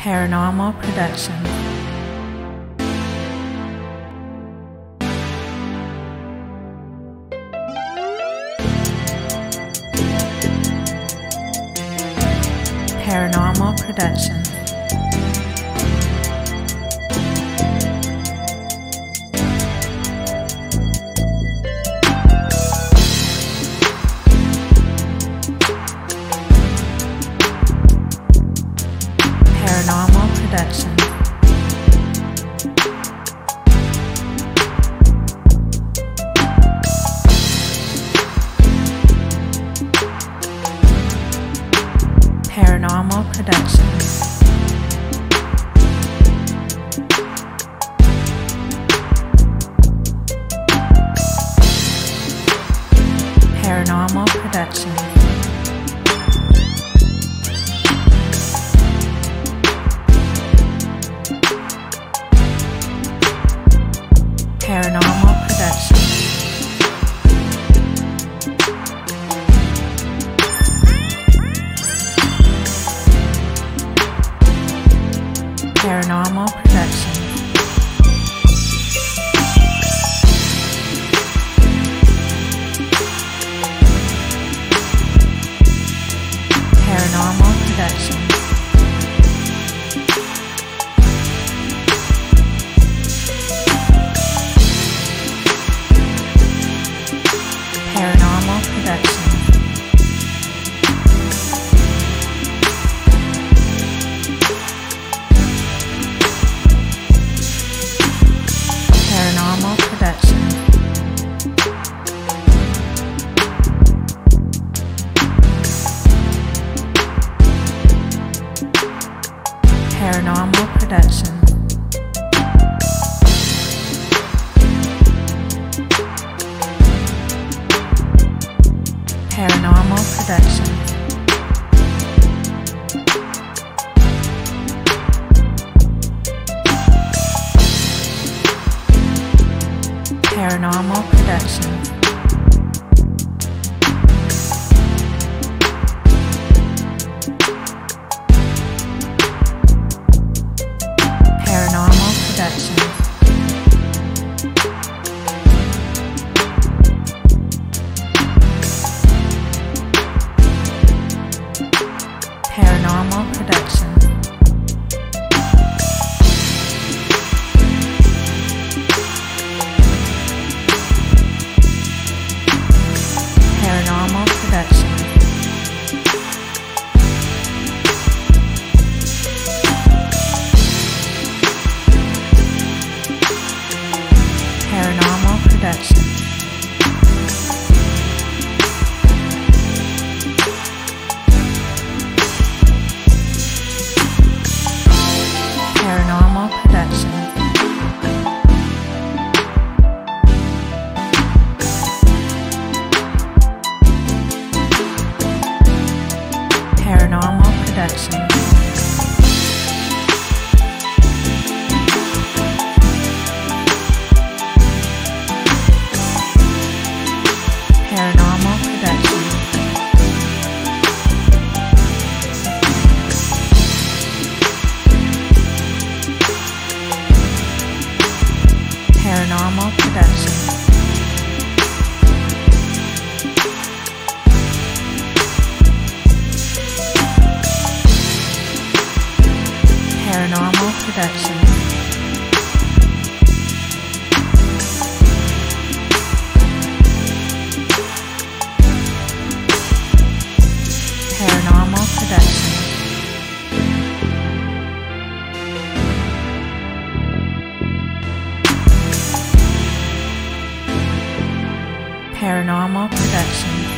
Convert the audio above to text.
Paranormal Productions. Paranormal Productions. Paranormal Productions. Paranormal Productions. Paranormal Productions. Paranormal Productions. Paranormal Productions. Productions. Paranormal Productions. Paranormal Productions.